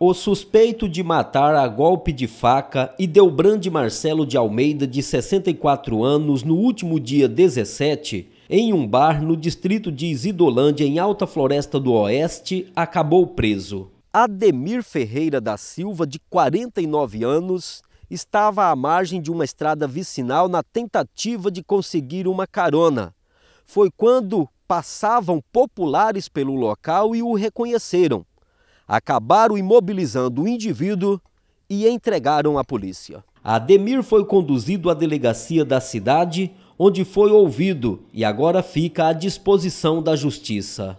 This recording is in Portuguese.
O suspeito de matar a golpe de faca Idelbrande Marcelo de Almeida, de 64 anos, no último dia 17, em um bar no distrito de Isidolândia, em Alta Floresta do Oeste, acabou preso. Ademir Ferreira da Silva, de 49 anos, estava à margem de uma estrada vicinal na tentativa de conseguir uma carona. Foi quando passavam populares pelo local e o reconheceram acabaram imobilizando o indivíduo e entregaram à polícia. Ademir foi conduzido à delegacia da cidade, onde foi ouvido e agora fica à disposição da justiça.